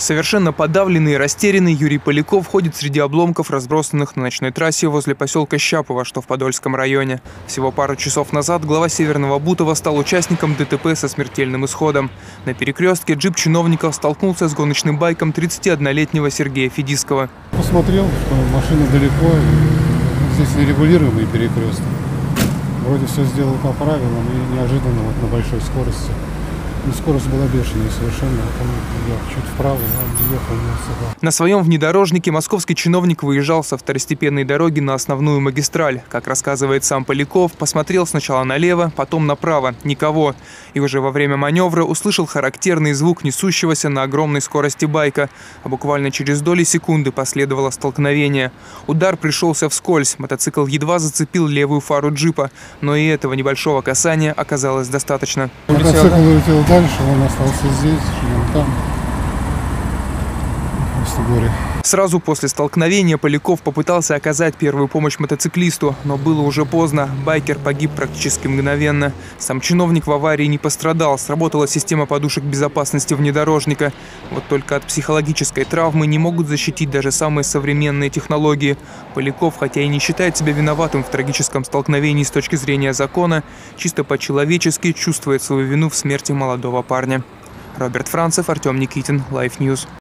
Совершенно подавленный и растерянный Юрий Поляков ходит среди обломков, разбросанных на ночной трассе возле поселка Щапово, что в Подольском районе. Всего пару часов назад глава Северного Бутова стал участником ДТП со смертельным исходом. На перекрестке джип чиновников столкнулся с гоночным байком 31-летнего Сергея Федиского. Посмотрел, что машина далеко, здесь нерегулируемый перекресток. Вроде все сделал по правилам и неожиданно вот на большой скорости ну, скорость была бешеная совершенно. Там я чуть вправо, а ехал особо. На своем внедорожнике московский чиновник выезжал со второстепенной дороги на основную магистраль. Как рассказывает сам Поляков, посмотрел сначала налево, потом направо. Никого. И уже во время маневра услышал характерный звук несущегося на огромной скорости байка. А буквально через доли секунды последовало столкновение. Удар пришелся вскользь. Мотоцикл едва зацепил левую фару джипа. Но и этого небольшого касания оказалось достаточно. Мотоцикл улетел дальше, он остался здесь, там. Просто горе. Сразу после столкновения Поляков попытался оказать первую помощь мотоциклисту, но было уже поздно. Байкер погиб практически мгновенно. Сам чиновник в аварии не пострадал. Сработала система подушек безопасности внедорожника. Вот только от психологической травмы не могут защитить даже самые современные технологии. Поляков, хотя и не считает себя виноватым в трагическом столкновении с точки зрения закона, чисто по-человечески чувствует свою вину в смерти молодого парня. Роберт Францев, Артем Никитин, Life News.